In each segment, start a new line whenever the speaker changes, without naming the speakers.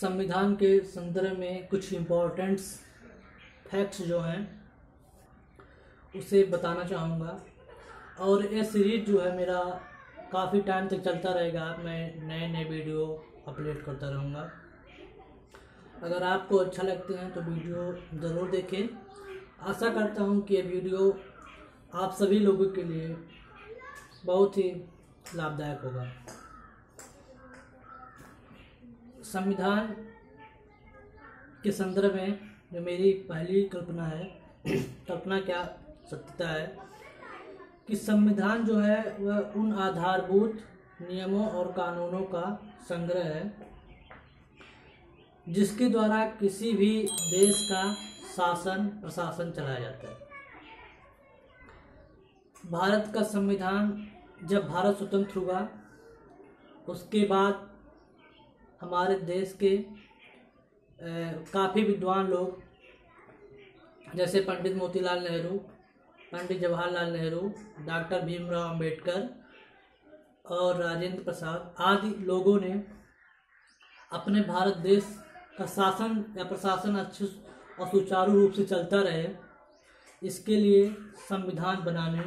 संविधान के संदर्भ में कुछ इम्पोर्टेंट्स फैक्ट्स जो हैं, उसे बताना चाहूँगा। और ये सीरीज़ जो है मेरा काफ़ी टाइम तक चलता रहेगा। मैं नए नए वीडियो अपलोड करता रहूँगा। अगर आपको अच्छा लगते हैं तो वीडियो ज़रूर देखें। आशा करता हूँ कि ये वीडियो आप सभी लोगों के लिए बहुत ही लाभदायक होगा। संविधान के संदर्भ में जो मेरी पहली कल्पना है, कल्पना क्या सत्यता है कि संविधान जो है, वह उन आधारभूत नियमों और कानूनों का संग्रह है, जिसके द्वारा किसी भी देश का शासन, प्रशासन चलाया जाता है। भारत का संविधान जब भारत स्वतंत्र हुआ, उसके बाद हमारे देश के काफ़ी विद्वान लोग, जैसे पंडित मोतीलाल नेहरू, पंडित जवाहरलाल नेहरू, डॉक्टर भीमराव अंबेडकर और राजेंद्र प्रसाद आदि लोगों ने अपने भारत देश का शासन या प्रशासन अच्छे और सुचारू रूप से चलता रहे, इसके लिए संविधान बनाने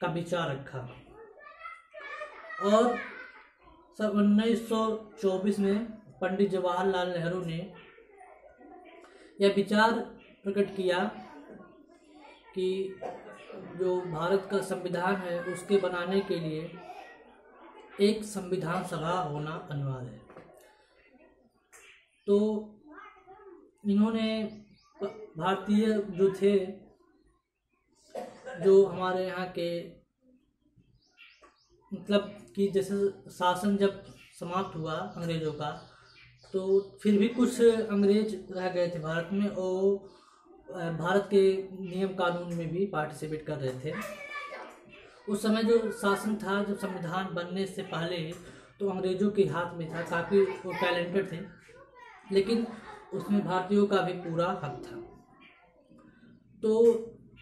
का विचार रखा। और सन 1924 में पंडित जवाहरलाल नेहरू ने यह विचार प्रकट किया कि जो भारत का संविधान है, उसके बनाने के लिए एक संविधान सभा होना अनिवार्य है। तो इन्होंने भारतीय जो थे, जो हमारे यहाँ के मतलब कि जैसे शासन जब समाप्त हुआ अंग्रेज़ों का तो फिर भी कुछ अंग्रेज़ रह गए थे भारत में और भारत के नियम कानून में भी पार्टिसिपेट कर रहे थे। उस समय जो शासन था, जब संविधान बनने से पहले तो अंग्रेज़ों के हाथ में था, काफ़ी वो टैलेंटेड थे, लेकिन उसमें भारतीयों का भी पूरा हक था। तो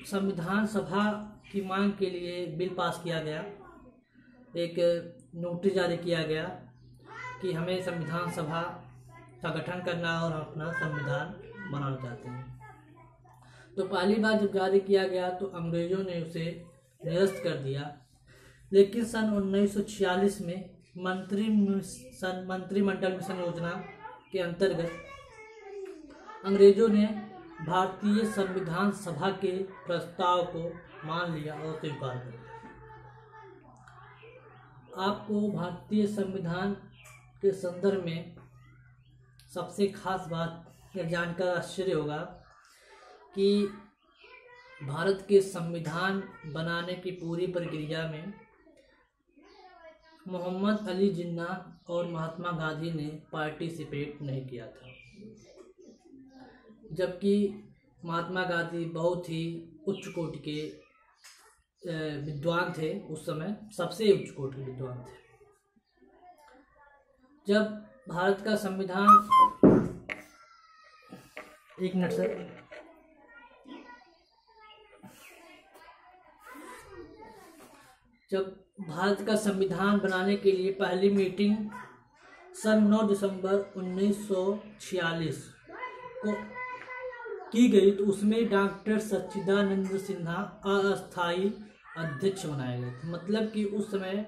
संविधान सभा की मांग के लिए बिल पास किया गया। एक नोटिस जारी किया गया कि हमें संविधान सभा का गठन करना और अपना संविधान बनाना चाहते हैं। तो पहली बार जब जारी किया गया तो अंग्रेज़ों ने उसे निरस्त कर दिया। लेकिन सन 1946 में मंत्री सन मंत्रिमंडल मिशन योजना के अंतर्गत अंग्रेज़ों ने भारतीय संविधान सभा के प्रस्ताव को मान लिया और स्वीकार कर दिया आपको भारतीय संविधान के संदर्भ में सबसे खास बात यह जानकर आश्चर्य होगा कि भारत के संविधान बनाने की पूरी प्रक्रिया में मोहम्मद अली जिन्ना और महात्मा गांधी ने पार्टिसिपेट नहीं किया था। जबकि महात्मा गांधी बहुत ही उच्च कोटि के विद्वान थे उस समय, सबसे उच्च कोटि के विद्वान थे। जब भारत का संविधान एक मिनट सर। जब भारत का संविधान बनाने के लिए पहली मीटिंग, सन 9 दिसंबर 1946 को की गई तो उसमें डॉक्टर सच्चिदानंद सिन्हा अस्थाई अध्यक्ष बनाए गए थे। मतलब कि उस समय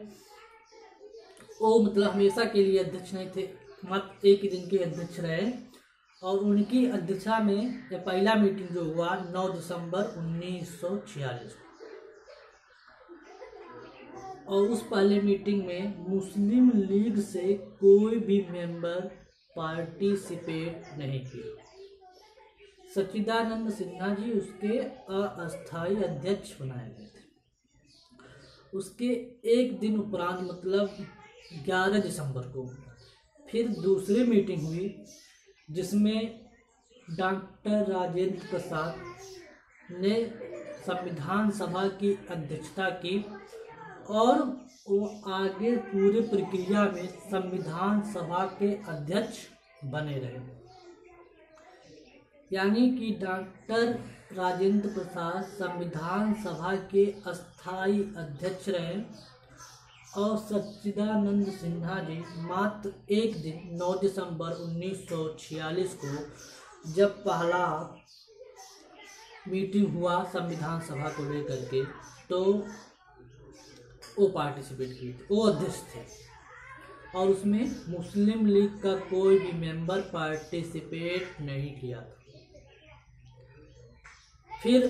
वो मतलब हमेशा के लिए अध्यक्ष नहीं थे, मत एक ही दिन के अध्यक्ष रहे। और उनकी अध्यक्षता में यह पहला मीटिंग जो हुआ 9 दिसंबर 1946 और उस पहले मीटिंग में मुस्लिम लीग से कोई भी मेंबर पार्टिसिपेट नहीं किया। सच्चिदानंद सिन्हा जी उसके अस्थाई अध्यक्ष बनाए गए थे। उसके एक दिन उपरांत मतलब 11 दिसंबर को, फिर दूसरी मीटिंग हुई, जिसमें डॉक्टर राजेंद्र प्रसाद ने संविधान सभा की अध्यक्षता की और वो आगे पूरे प्रक्रिया में संविधान सभा के अध्यक्ष बने रहे। यानी कि डॉक्टर राजेंद्र प्रसाद संविधान सभा के अस्थाई अध्यक्ष रहे और सच्चिदानंद सिन्हा जी मात्र एक दिन 9 दिसंबर 1946 को जब पहला मीटिंग हुआ संविधान सभा को लेकर के तो वो पार्टिसिपेट किए थे, वो अध्यक्ष थे। और उसमें मुस्लिम लीग का कोई भी मेंबर पार्टिसिपेट नहीं किया था। फिर